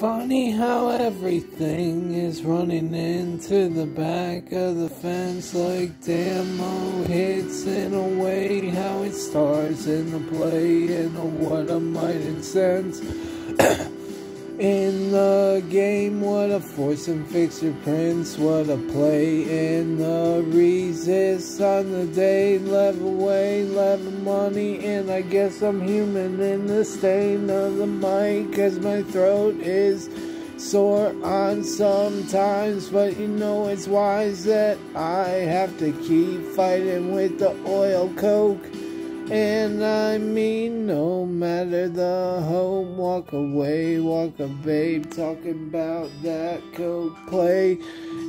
Funny how everything is running into the back of the fence like demo hits in a way how it starts in the play and a what a mighty sense. in the game, what a force and fixture prince, what a play in the resist on the day, level way, level money, and I guess I'm human in the stain of the mic, cause my throat is sore on sometimes, but you know it's wise that I have to keep fighting with the oil coke. And I mean, no matter the home, walk away, walk a babe, talking about that coke play.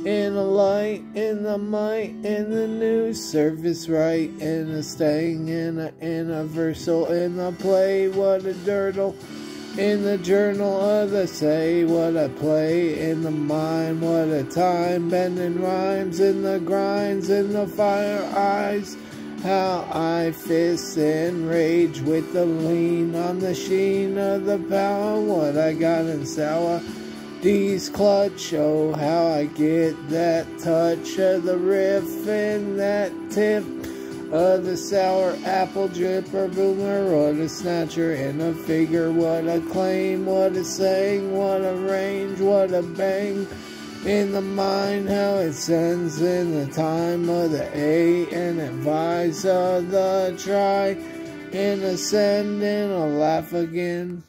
In a light, in the might, in the new service right, in a staying, in a universal, in the play, what a dirtle. In the journal of the say, what a play, in the mind, what a time, bending rhymes, in the grinds, in the fire eyes. How I fist and rage with the lean on the sheen of the power. What I got in sour. These clutch, oh, how I get that touch of the riff and that tip of the sour apple dripper boomer or the snatcher in a figure. What a claim, what a saying, what a range, what a bang in the mind how it sends in the time of the A and advise of the try and ascend and a laugh again.